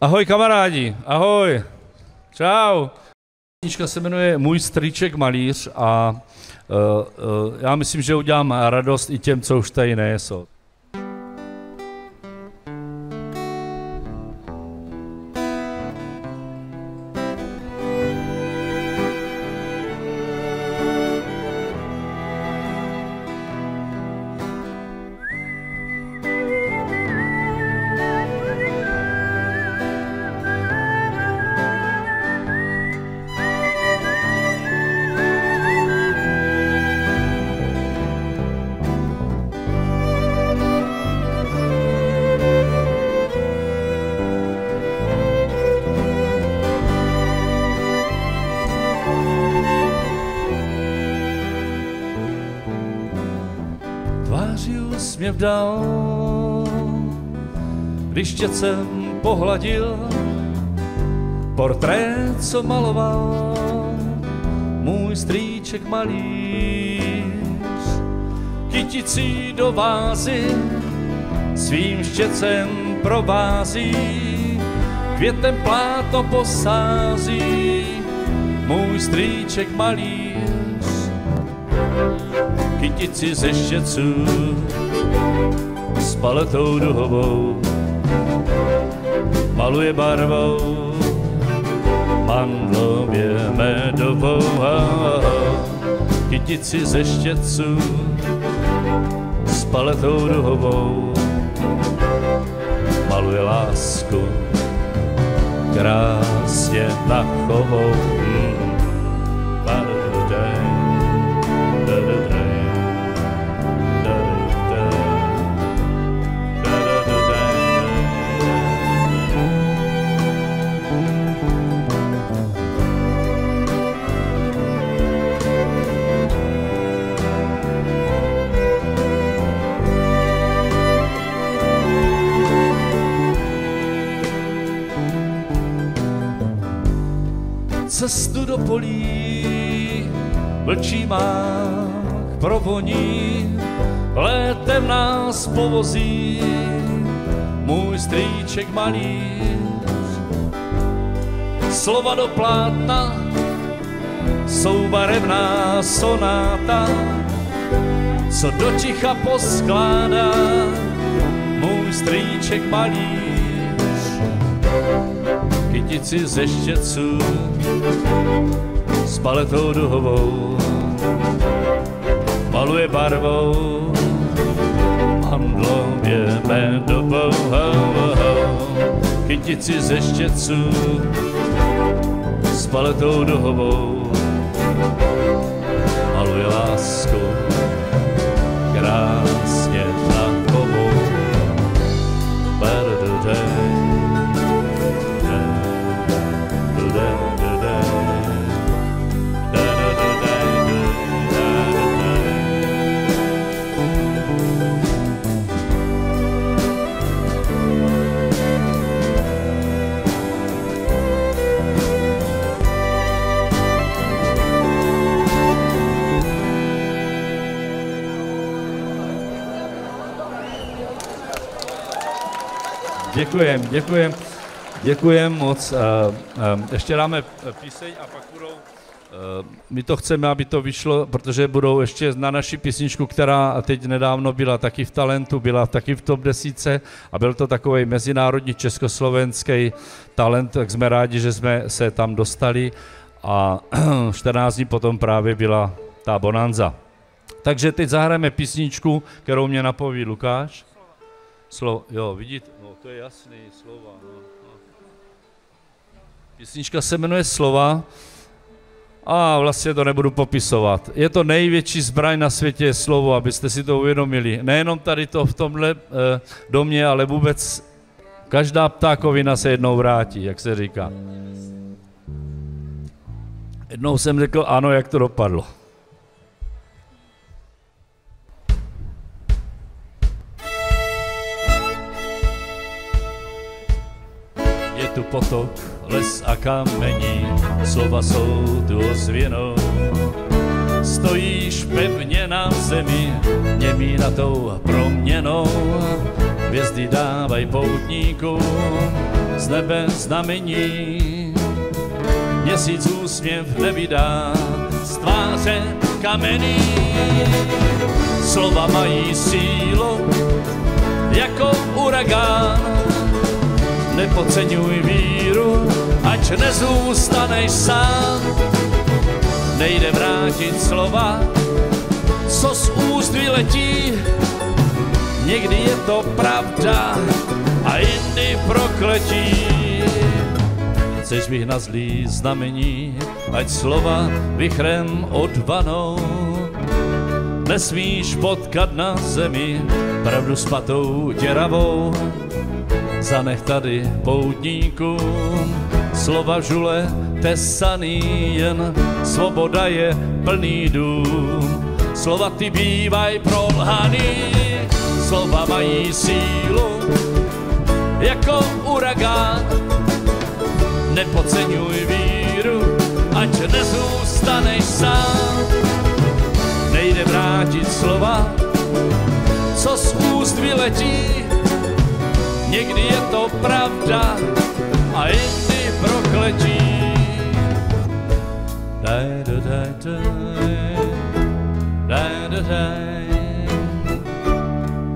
Ahoj kamarádi, ahoj, čau. Písnička se jmenuje Můj strýček malíř a uh, uh, já myslím, že udělám radost i těm, co už tady nejsou. Jsem pohladil, portrét, co maloval můj strýček malíř. Kyticí do vázy svým štěcem provází, květem pláto posází můj strýček malíř kytici ze štěců s paletou duhovou maluje barvou mandlově medovou kytici ze štěců s paletou duhovou maluje lásku krásně tachovou. Mm. Do polí vlčí mák provoní, létem nás povozí můj strýček malíř. Slova do plátna jsou barevná sonáta, co do ticha poskládá můj strýček malíř. Kytici ze štěců s paletou duhovou maluje barvou mandlově medovou. Kytici ze štěců s paletou duhovou maluje lásku krásně Děkujem, děkujem, děkujem moc. Eh, eh, Ještě dáme píseň a pak budou, eh, my to chceme, aby to vyšlo, protože budou ještě na naši písničku, která teď nedávno byla taky v Talentu, byla taky v top desíce a byl to takový mezinárodní československý talent, tak jsme rádi, že jsme se tam dostali a 14 dní potom právě byla ta bonanza. Takže teď zahrajeme písničku, kterou mě napoví Lukáš. Slovo, jo, vidíte, to je jasný, slova, no, no. Písnička se jmenuje Slova a vlastně to nebudu popisovat. Je to největší zbraň na světě slovo, abyste si to uvědomili. Nejenom tady to v tomhle eh, domě, ale vůbec každá ptákovina se jednou vrátí, jak se říká. Jednou jsem řekl ano, jak to dopadlo. Tu potok, les a kamení, slova jsou tu ozvěnou. Stojíš pevně na zemi, němí na tou proměnou. Hvězdy dávaj poutníkům z nebe znamení. Měsíc úsměv nevydá z tváře kamení. Slova mají sílu jako uragán. Nepodceňuj víru, ať nezůstaneš sám. Nejde vrátit slova, co z úst vyletí, Někdy je to pravda a jindy prokletí. Chceš bych na zlý znamení, ať slova vychrem odvanou. Nesmíš potkat na zemi pravdu spatou děravou. Zanech tady poutníkům slova žule tesaný, jen svoboda je plný dům. Slova ty bývaj prolhaný, slova mají sílu jako uragán. Nepodceňuj víru, ať nezůstaneš sám. Nejde vrátit slova, co z úst vyletí. Někdy je to pravda a jindy prokletí. Daj, daj, daj, daj, daj, daj, daj.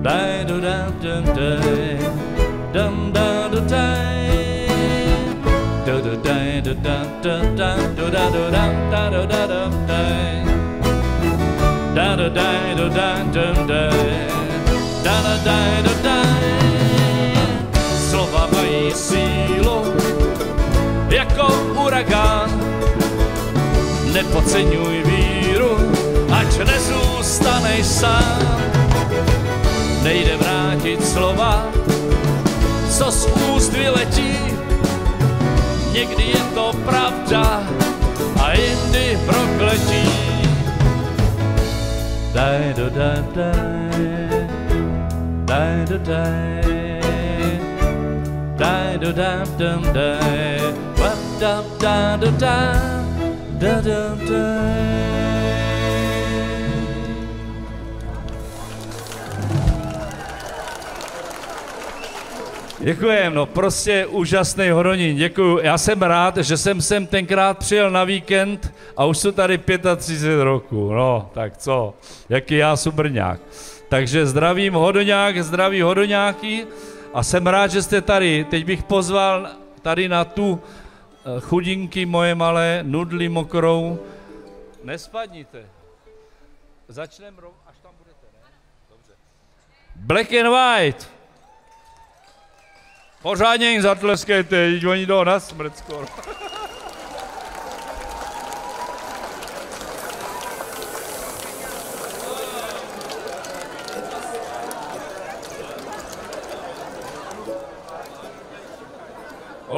Da do da dum da dum da da da do da do da da da do da do da da do da da da da do da do da dum da da da da do da sílu jako uragán nepodceňuj víru ať nezůstaneš sám nejde vrátit slova, co z úst vyletí. Někdy je to pravda a jindy prokletí. Daj do daj, daj, daj do daj, daj do daj, dum daj, dum da do da, da dum daj. Děkujem, no prostě úžasný Horonín, děkuju. Já jsem rád, že jsem sem tenkrát přijel na víkend a už jsou tady 35 roků, no tak co, jaký já jsem Brňák. Takže zdravím Hodoňák, zdraví Hodoňáky a jsem rád, že jste tady. Teď bych pozval tady na tu eh, chudinky moje malé, nudli mokrou. Nespadníte. Začneme, až tam budete, ne? Dobře. Black and white. Pořádně jim zatleskejte, oni jdou na smrt skoro.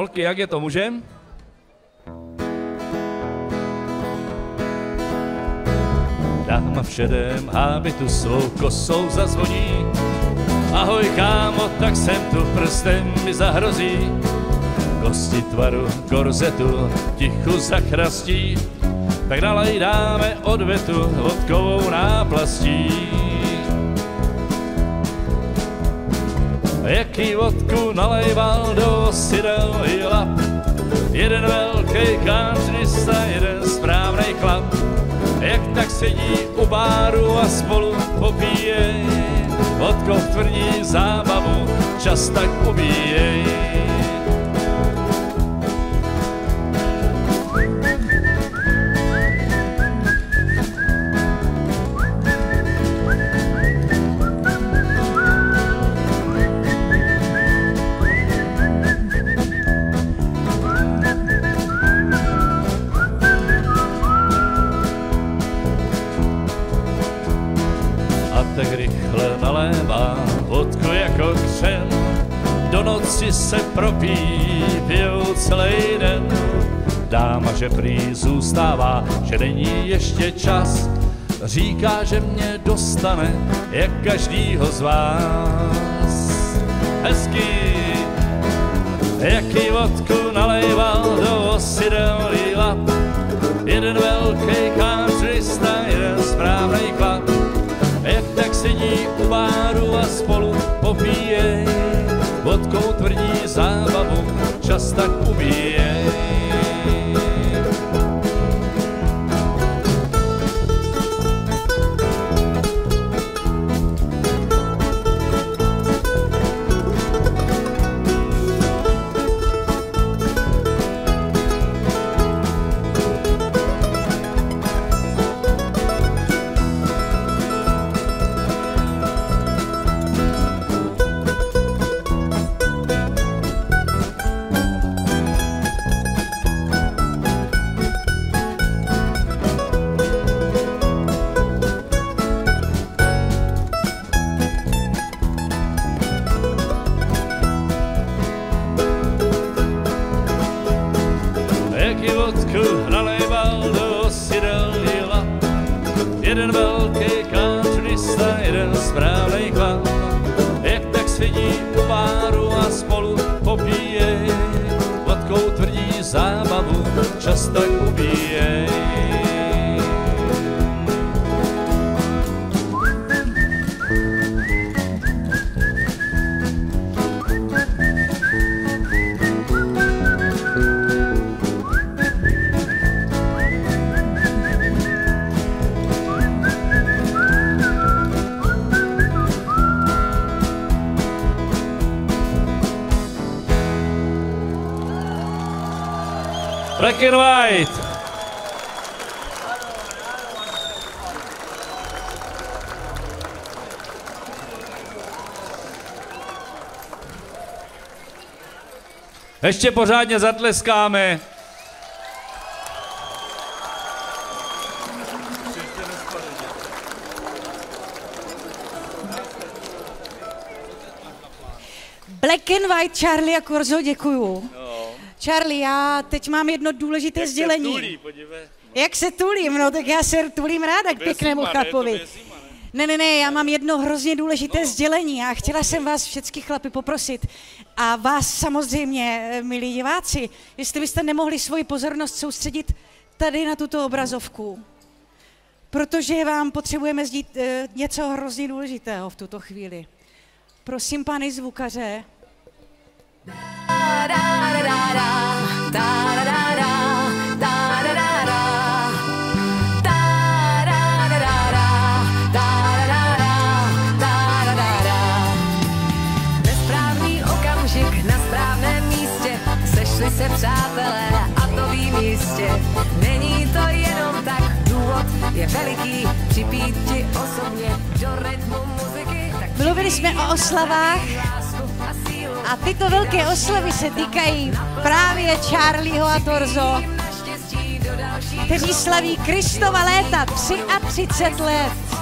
Holky, jak je to, můžem? Dáma v šedém hábitu svou kosou zazvoní Ahoj kámo, tak jsem tu prstem mi zahrozí. Kosti tvaru korzetu tichu zachrastí, tak nalej dáme odvetu vodkovou náplastí. Jaký vodku nalejval do sidel i lap, jeden velký káčnista, jeden správnej chlap, jak tak sedí u báru a spolu popíjej Vodko tvrdí zábavu, čas tak ubíjej. Že prý zůstává, že není ještě čas, říká, že mě dostane, jak každýho z vás. Hezký, jaký vodku nalejval do osidel líla, jeden velký i vodku nalejval do osidel. Jeden velký countrysta, jeden správnej chlap, jak tak svědí po páru a spolu popíjej, vodkou tvrdí zábavu, čas tak ubíjej. Black and white. Ještě pořádně zatleskáme. Black and White, Charlie a Korzo, děkuju. No. Charlie, já teď mám jedno důležité Jak sdělení. Se tulí, podívej. Jak se tulím? No tak já se tulím ráda k pěknému zima, ne? chlapovi. Zima, ne? Ne, ne, ne, já mám jedno hrozně důležité no. sdělení a chtěla jsem vás všechny chlapy poprosit a vás samozřejmě, eh, milí diváci, jestli byste nemohli svoji pozornost soustředit tady na tuto obrazovku, protože vám potřebujeme zdít eh, něco hrozně důležitého v tuto chvíli. Prosím, pány zvukaře. Se přátelé a to vím jistě. Není to jenom tak, důvod je veliký, připít ti osobně do rytmu muziky. Tak Mluvili jsme o oslavách a tyto velké oslavy se týkají právě Charlieho a Torzo, kteří slaví Kristova léta 33 let.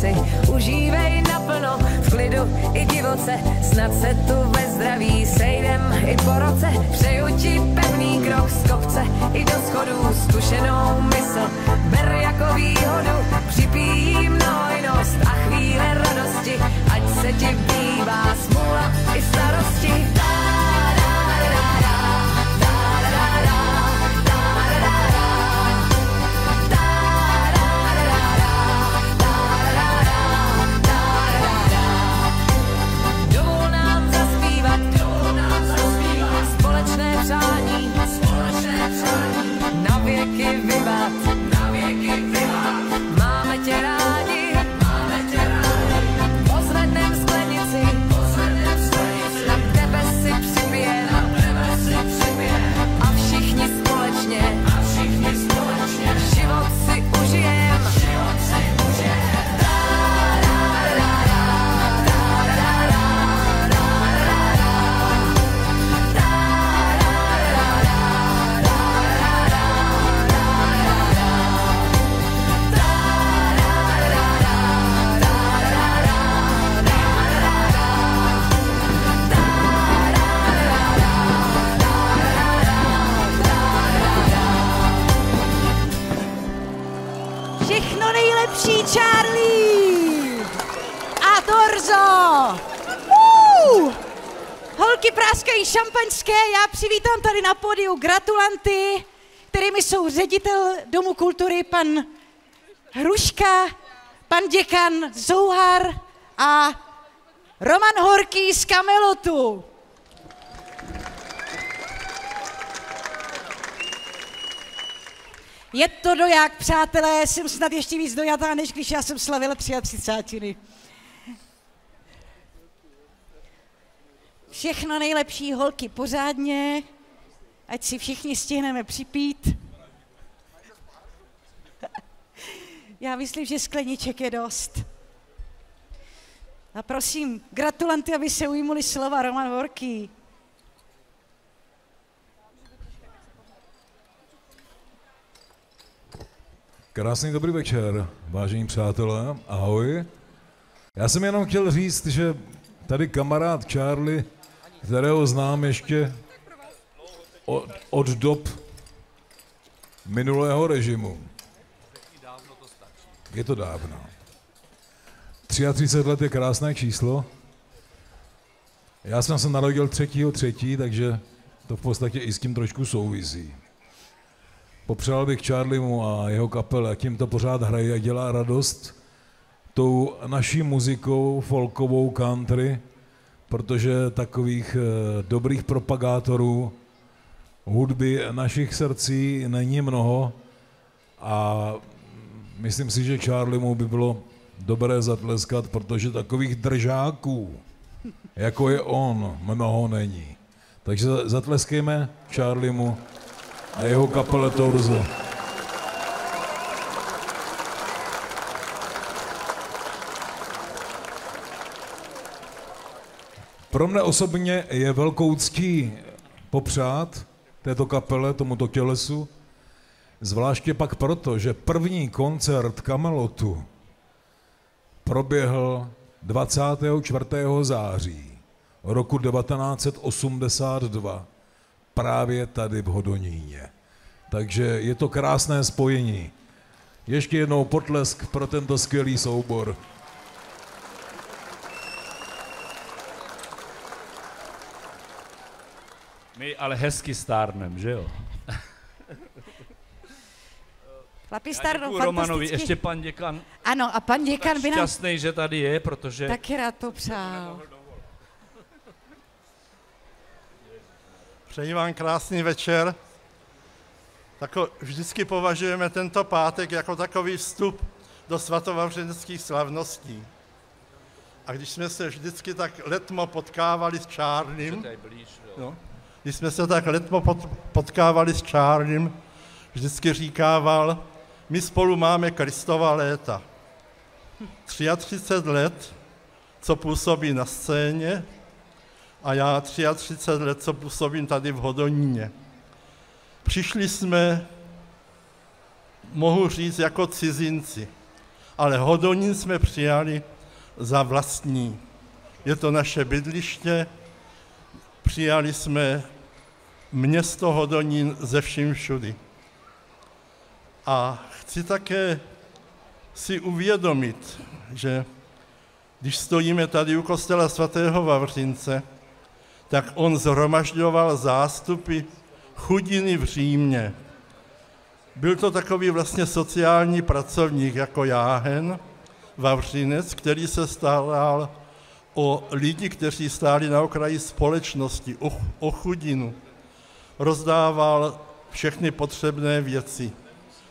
Číslici. Užívej naplno, v klidu i divoce, snad se tu ve zdraví sejdem i po roce. Přeju ti pevný krok z kopce i do schodů, zkušenou mysl, ber jako výhodu, připijím na hojnost a chvíle radosti, ať se ti praskají šampaňské, já přivítám tady na pódiu gratulanty, kterými jsou ředitel Domu kultury pan Hruška, pan děkan Zouhar a Roman Horký z Kamelotu. Je to doják, přátelé, jsem snad ještě víc dojatá, než když já jsem slavila 33. Všechno nejlepší holky pořádně, ať si všichni stihneme připít. Já myslím, že skleniček je dost. A prosím, gratulanty, aby se ujmuli slova Roman Horký. Krásný dobrý večer, vážení přátelé, ahoj. Já jsem jenom chtěl říct, že tady kamarád Charlie, kterého znám ještě od, od dob minulého režimu. Je to dávno. 33 let je krásné číslo. Já jsem se narodil 3. třetí, takže to v podstatě i s tím trošku souvisí. Popřál bych Charliemu a jeho kapele, tím to pořád hraje a dělá radost tou naší muzikou, folkovou country, protože takových eh, dobrých propagátorů hudby našich srdcí není mnoho a myslím si, že Charliemu by bylo dobré zatleskat, protože takových držáků, jako je on, mnoho není. Takže zatleskejme Charliemu a jeho kapele Torzo. Pro mne osobně je velkou ctí popřát této kapele, tomuto tělesu, zvláště pak proto, že první koncert Kamelotu proběhl 24. září roku 1982 právě tady v Hodoníně. Takže je to krásné spojení. Ještě jednou potlesk pro tento skvělý soubor. My ale hezky stárnem, že jo? Chlapi starnou děkuju Romanovi, ještě pan děkan, Ano, a pan děkan by nám šťastný, že tady je, protože taky rád popřál. Přeji vám krásný večer. Tako, vždycky považujeme tento pátek jako takový vstup do svatovavřenských slavností. A když jsme se vždycky tak letmo potkávali s Čárným, no, když jsme se tak letmo pot, potkávali s Čárným, vždycky říkával, my spolu máme Kristova léta. 33 let, co působí na scéně, a já 33 let, co působím tady v Hodoníně. Přišli jsme, mohu říct, jako cizinci, ale Hodonín jsme přijali za vlastní. Je to naše bydliště, přijali jsme město Hodonín ze vším všudy. A chci také si uvědomit, že když stojíme tady u kostela svatého Vavřince, tak on zhromažďoval zástupy chudiny v Římě. Byl to takový vlastně sociální pracovník jako Jáhen, Vavřinec, který se staral o lidi, kteří stáli na okraji společnosti, o, chudinu. Rozdával všechny potřebné věci,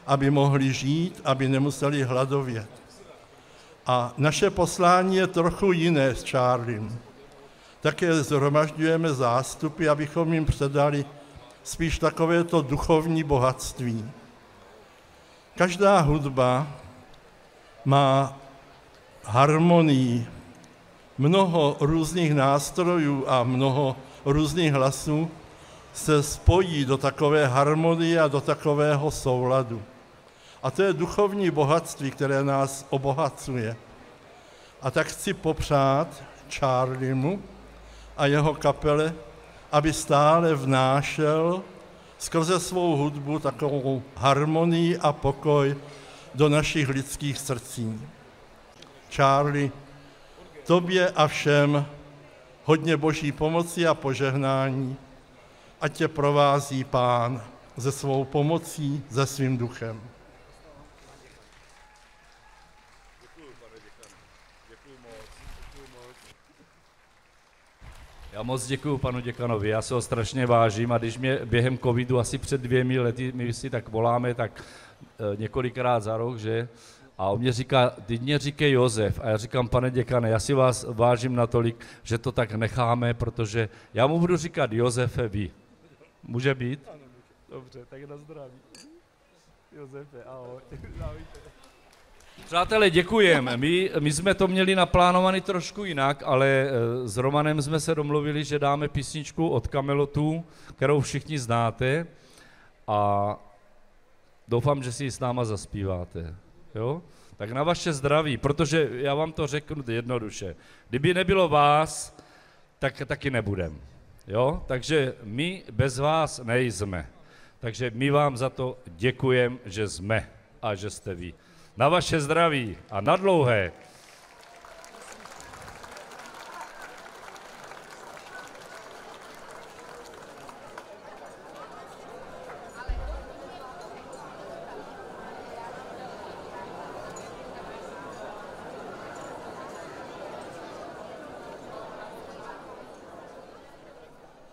aby mohli žít, aby nemuseli hladovět. A naše poslání je trochu jiné s Charliem také zhromažďujeme zástupy, abychom jim předali spíš takovéto duchovní bohatství. Každá hudba má harmonii, mnoho různých nástrojů a mnoho různých hlasů se spojí do takové harmonie a do takového souladu. A to je duchovní bohatství, které nás obohacuje. A tak chci popřát Charliemu, a jeho kapele, aby stále vnášel skrze svou hudbu takovou harmonii a pokoj do našich lidských srdcí. Charlie, tobě a všem hodně boží pomoci a požehnání, ať tě provází pán ze svou pomocí, ze svým duchem. Já moc děkuji panu děkanovi, já se ho strašně vážím a když mě během covidu asi před dvěmi lety, my si tak voláme, tak e, několikrát za rok, že? A on mě říká, ty mě říkej Josef. A já říkám, pane děkane, já si vás vážím natolik, že to tak necháme, protože já mu budu říkat Josefe vy. Může být? Dobře, tak na zdraví. Josefe, ahoj. Přátelé, děkujeme. My, my jsme to měli naplánovaný trošku jinak, ale eh, s Romanem jsme se domluvili, že dáme písničku od Kamelotu, kterou všichni znáte a doufám, že si ji s náma zaspíváte. Jo? Tak na vaše zdraví, protože já vám to řeknu jednoduše. Kdyby nebylo vás, tak taky nebudem. Jo? Takže my bez vás nejsme. Takže my vám za to děkujeme, že jsme a že jste vy. Na vaše zdraví a na dlouhé.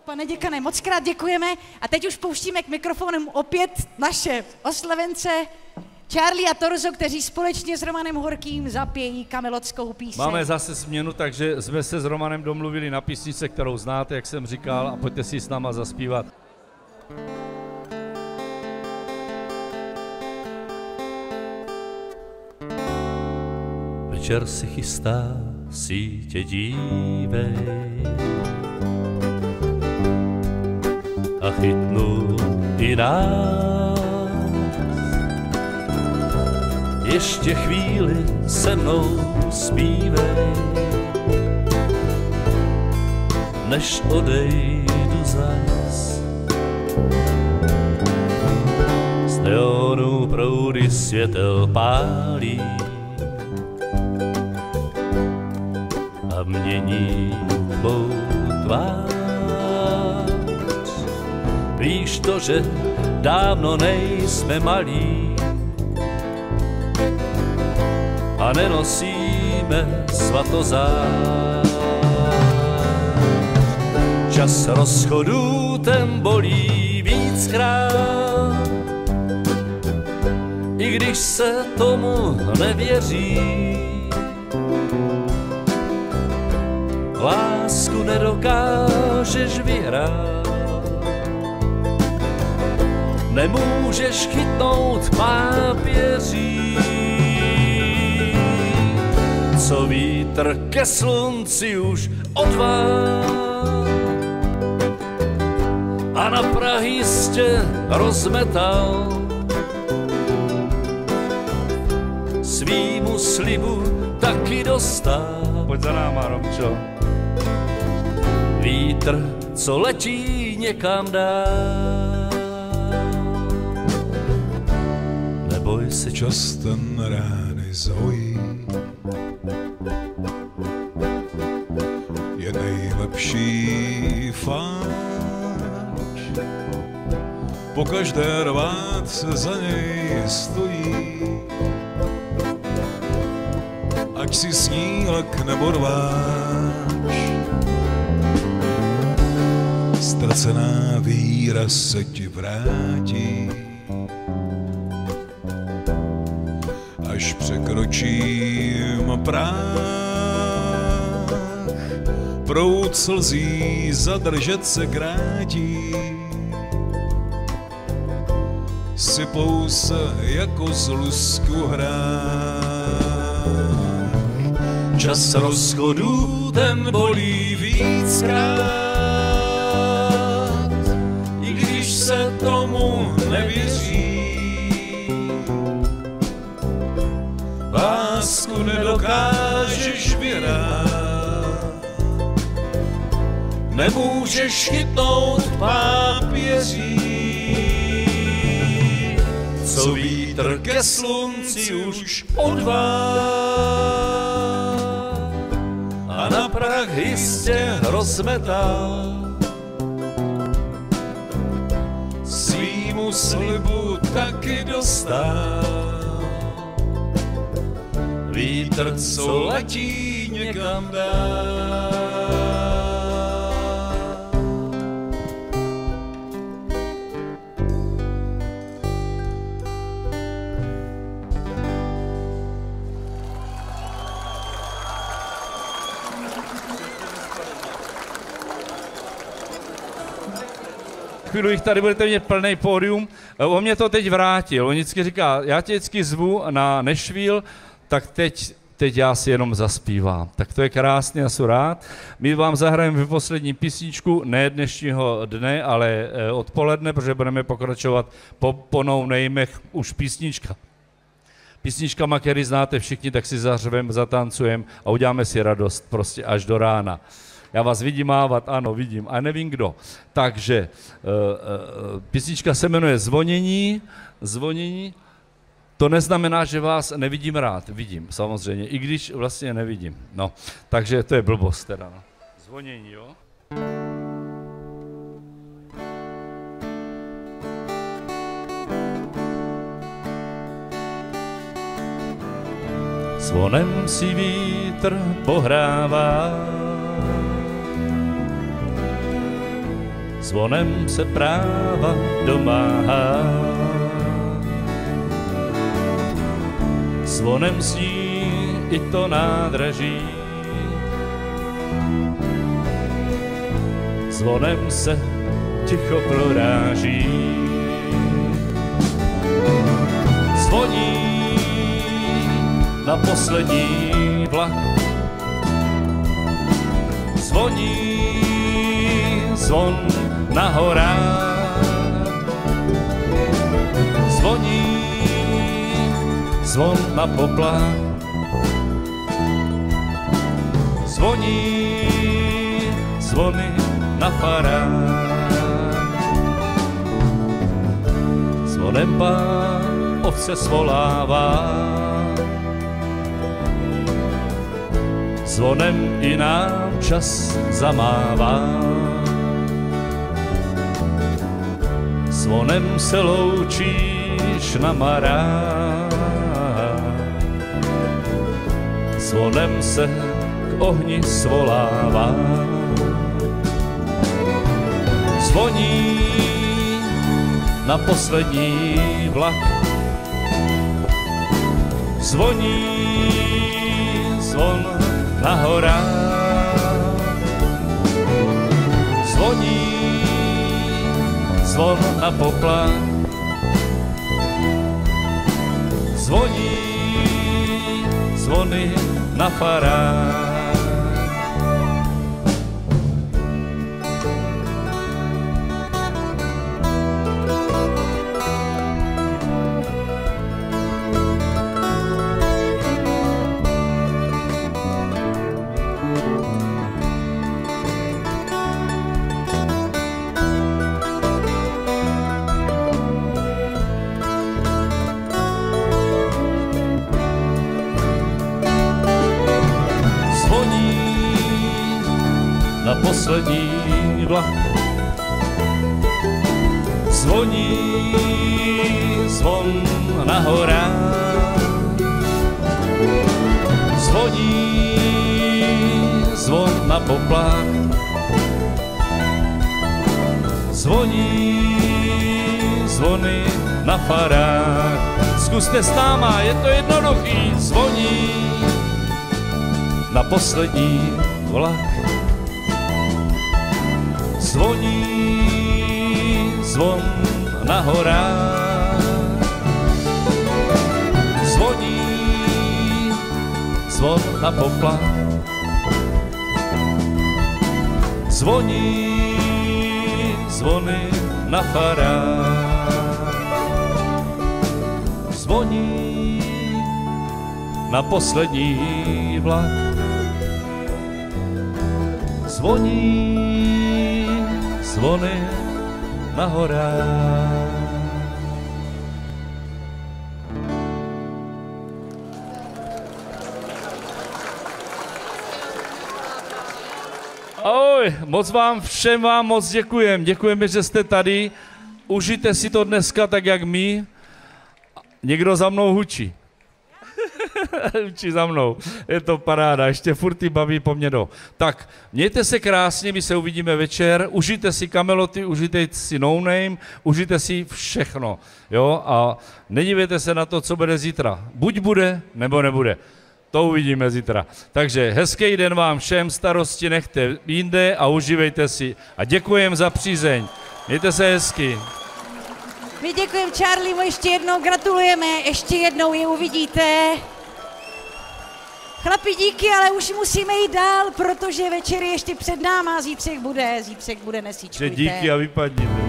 Pane děkane, moc krát děkujeme a teď už pouštíme k mikrofonům opět naše oslavence Charlie a Torzo, kteří společně s Romanem Horkým zapějí kamelotskou píseň. Máme zase změnu, takže jsme se s Romanem domluvili na písnice, kterou znáte, jak jsem říkal, a pojďte si s náma zaspívat. Večer se chystá, sítě dívej a chytnu i nás. Ještě chvíli se mnou zpívej, než odejdu zas. Z neonu proudy světel pálí a mění tvou tvář. To, že dávno nejsme malí a nenosíme svatozár. Čas rozchodu ten bolí víckrát, i když se tomu nevěří. Lásku nedokážeš vyhrát, nemůžeš chytnout pápěří. Co vítr ke slunci už odvá a na Prahy jistě rozmetal svýmu slibu taky dostal. Pojď za náma, Romčo. Vítr, co letí někam dál. Neboj se, Čas ten rány zhojí. Je nejlepší fáč. Po každé rvátce za něj stojí. Ať si snílek nebo rváč. Ztracená víra se ti vrátí. Až překročím práh. Proud slzí zadržet se krátí, sypou se jako z lusku hrách. Čas rozchodu ten bolí víckrát, lásku nedokážeš vyrát. Nemůžeš chytnout pápěří, co vítr ke slunci už odvá. A na tak jistě rozmetá. Svýmu slibu taky dostá. Vítr, co letí někam dál. chvíli jich tady budete mít plný pódium. On mě to teď vrátil. On vždycky říká, já tě vždycky zvu na Nešvíl, tak teď, teď já si jenom zaspívám. Tak to je krásně, já jsem rád. My vám zahrajeme poslední písničku, ne dnešního dne, ale eh, odpoledne, protože budeme pokračovat po, po no nejmech už písnička. Písničkama, který znáte všichni, tak si zařvem, zatancujeme a uděláme si radost prostě až do rána. Já vás vidím mávat, ano, vidím, a nevím kdo. Takže uh, uh, písnička se jmenuje Zvonění, Zvonění, to neznamená, že vás nevidím rád, vidím, samozřejmě, i když vlastně nevidím. No, takže to je blbost teda, no. Zvonění, jo? Zvonem si vítr pohrává zvonem se práva domáhá. Zvonem sní i to nádraží, zvonem se ticho proráží. Zvoní na poslední vlak, zvoní zvon na horách. Zvon na poplach. Zvoní zvony na farách. Zvonem pán ovce svolává. Zvonem i nám čas zamává. zvonem se loučíš na mará. Zvonem se k ohni svolává. Zvoní na poslední vlak. Zvoní zvon na horách. Zvoní zvon na poplach. Zvoní zvony na farách. Poslední vlak. Zvoní zvon na horách, zvoní zvon na poplach, zvoní zvony na farách. Zkuste s náma, je to jednoduchý, zvoní na poslední vlak zvoní zvon na horách. Zvoní zvon na poplach. Zvoní zvony na farách. Zvoní na poslední vlak. Zvoní zvony na horách. Ahoj, moc vám všem vám moc děkujem. Děkujeme, že jste tady. Užijte si to dneska tak, jak my. Někdo za mnou hučí. hučí za mnou. Je to paráda. Ještě furt ty baví po mně do. Tak, mějte se krásně, my se uvidíme večer. Užijte si kameloty, užijte si no name, užijte si všechno. Jo, a nedívejte se na to, co bude zítra. Buď bude, nebo nebude. To uvidíme zítra. Takže hezký den vám všem, starosti nechte jinde a užívejte si. A děkujem za přízeň. Mějte se hezky. My děkujeme Charliemu ještě jednou, gratulujeme, ještě jednou je uvidíte. Chlapi, díky, ale už musíme jít dál, protože večer je ještě před náma, zítřek bude, zítřek bude nesíčkujte. díky a vypadněte.